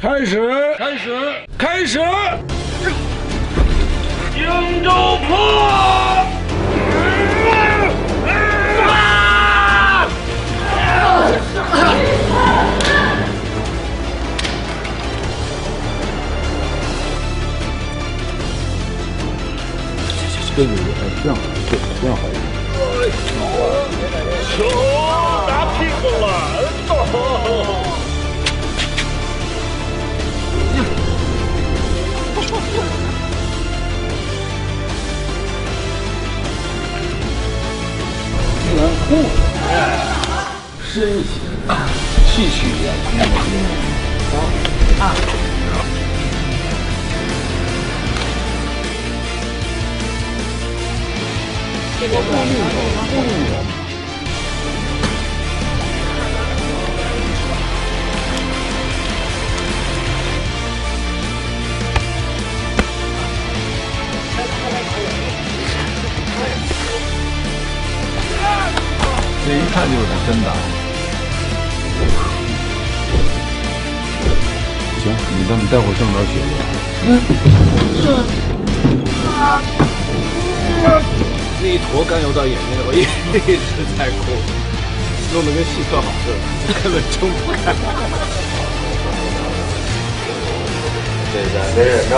开始，开始，开始！荆州破！对对对，哎，这样对，这样好一点。球打屁股了！既然空，深省，气取远啊。啊！这个这一看就是真的。行，你等你待会儿挣点血去。那一坨刚游到眼睛里，我一一直在哭，弄得跟戏特好似的，根本睁不开。这个得忍着。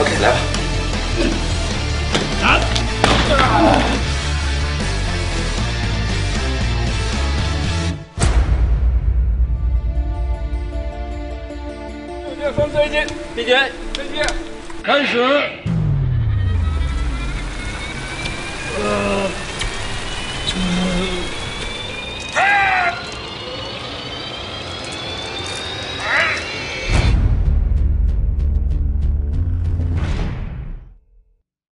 OK，来吧。对方再见，谢谢。再见，开始。